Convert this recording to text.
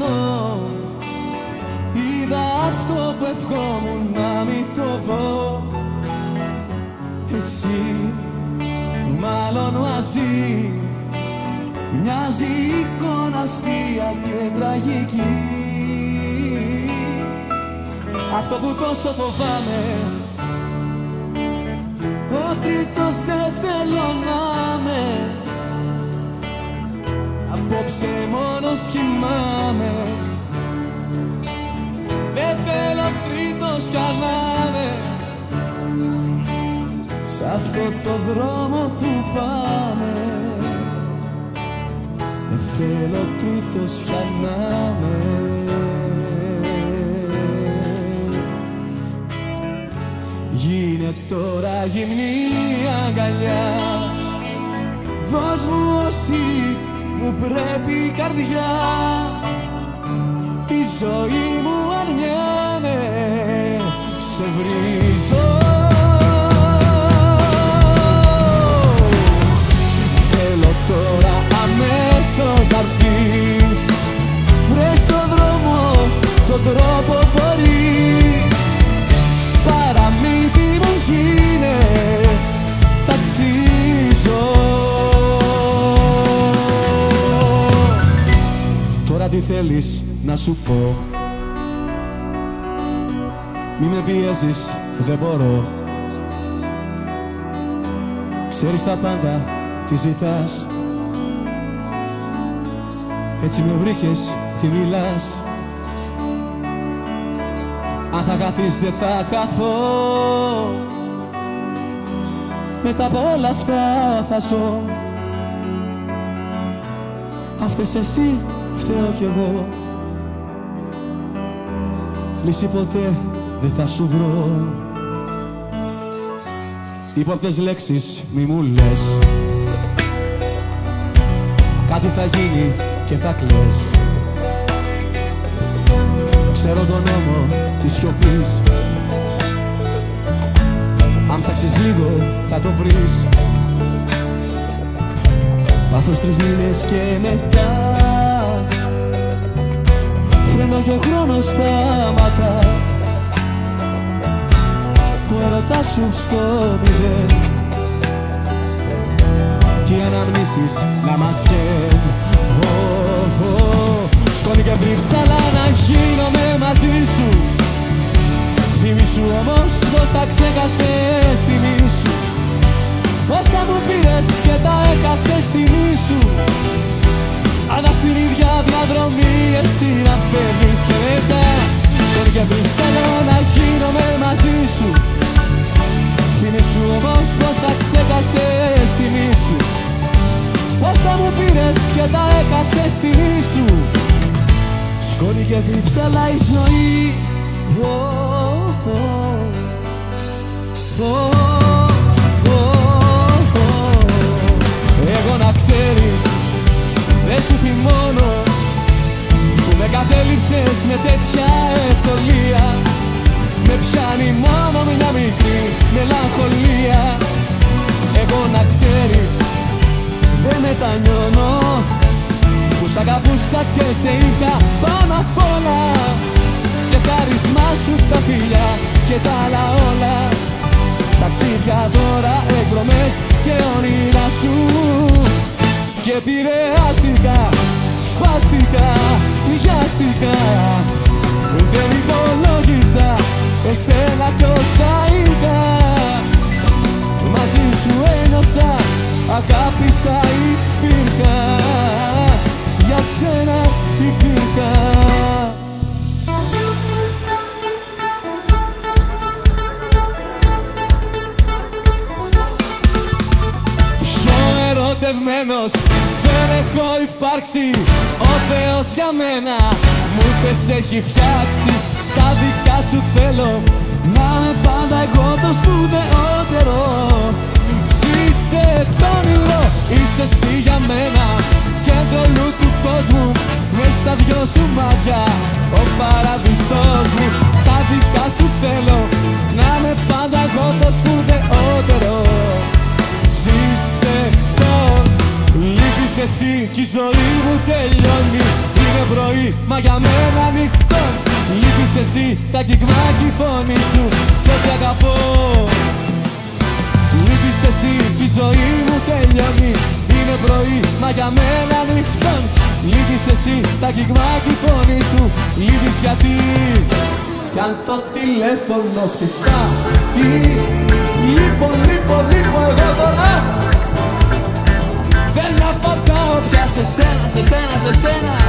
τρένο Είδα αυτό που ευχόμουν να μην το δω. Εσύ μάλλον μαζί. Μοιάζει εικόνα αστεία και τραγική Αυτό που τόσο φοβάμαι. Ο τρίτος δεν θέλω να Απόψε μόνος κοιμάμαι. Δεν θέλω τρίτος κι να με Σ' αυτό το δρόμο που πάμε. Δεν θέλω τρίτος πια να με Γίνε τώρα γυμνή αγκαλιά. Δώσ' μου όσοι μου πρέπει η καρδιά. Τη ζωή μου αρνιάμαι Σε βρίζω. Θέλω τώρα αμέσως να έρθεις. Βρες το δρόμο, τον τρόπο μπορείς Τώρα τι θέλεις να σου πω. Μη με πιέζεις, δεν μπορώ. Ξέρεις τα πάντα, τι ζητάς. Έτσι με βρήκες, τι μιλάς. Αν θα χαθείς δεν θα χαθώ. Μετά από όλα αυτά θα ζω. Αυτές εσύ φταίω κι εγώ. Λύση ποτέ δεν θα σου βρω. Είπα αυτές λέξεις μη μου λες. Κάτι θα γίνει και θα κλαις. Ξέρω τον νόμο της σιωπής. Αν ψάξεις λίγο θα το βρεις. Πάθος τρεις μήνες και μετά Φρένο και χρόνος σταματά. Ο ερωτάς σου στο μηδέν. Και οι αναμνήσεις να μας καίν Σκόνη και βρύψαλα να γίνομαι μαζί σου Θυμήσου όμως πόσα ξέχασες έκασες τιμή σου Σκόνη και θλίψαλα η ζωή. Εγώ να ξέρεις δεν σου θυμώνω που με κατέληψες με τέτοια ευκολία Με πιάνει μόνο μια μικρή μελαγχολία. Εγώ να ξέρεις δεν μετανιώνω. Που σ' αγαπούσα και σε είχα πάνω απ' όλα. Και χάρισμά σου τα φιλιά και τα άλλα όλα. Ταξίδια, δώρα, εκδρομές και όνειρα σου. Και επηρεάστηκα, σπάστηκα, βιάστηκα ερωτευμένος δεν έχω υπάρξει. Ο Θεός για μένα μου πες έχει φτιάξει. Στα δικά σου θέλω να είμαι πάντα εγώ το σπουδαιότερο. Ζήσε το όνειρο, είσαι εσύ για μένα Κέντρο όλου του κόσμου. Μες στα δυο σου μάτια Ο παραδείσος μου. Στα δικά σου θέλω να είμαι πάντα εγώ το σπουδαιότερο εσύ κι η ζωή μου τελειώνει. Είναι πρωί μα για μένα νυχτών Λείπεις εσύ τα κυκμάκι φωνή σου. Κι ό,τι αγαπώ. Λείπεις εσύ η ζωή μου τελειώνει. Είναι πρωί μα για μένα νυχτών Λείπεις εσύ τα κυκμάκι φωνή σου. Λείπεις γιατί. Κι αν το τηλέφωνο χτυπάει Λοιπόν, λοιπόν, λοιπόν εγώ τώρα escenas.